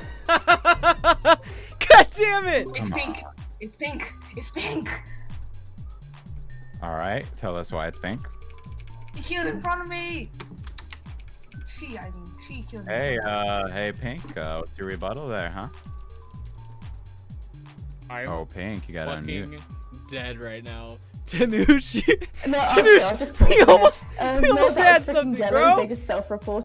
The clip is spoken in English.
God damn it! It's Come pink. on. It's pink. It's pink. All right, tell us why it's pink. He killed in front of me. She, I mean, she killed him. Hey, uh, hey, Pink. Uh, what's your rebuttal there, huh? I'm Oh, Pink, you gotta unmute. fucking dead right now. Tanushi. No, Tanush, actually, I'll just talk we almost- Um, we no, almost had something, bro. They just self-report